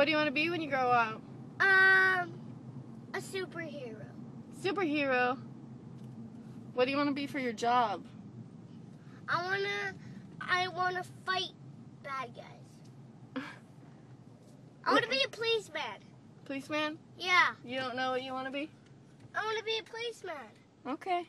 What do you want to be when you grow up? Um, a superhero. Superhero. What do you want to be for your job? I wanna, I wanna fight bad guys. I wanna be a policeman. Policeman? Yeah, You don't know what you want to be? I wanna be a policeman. Okay.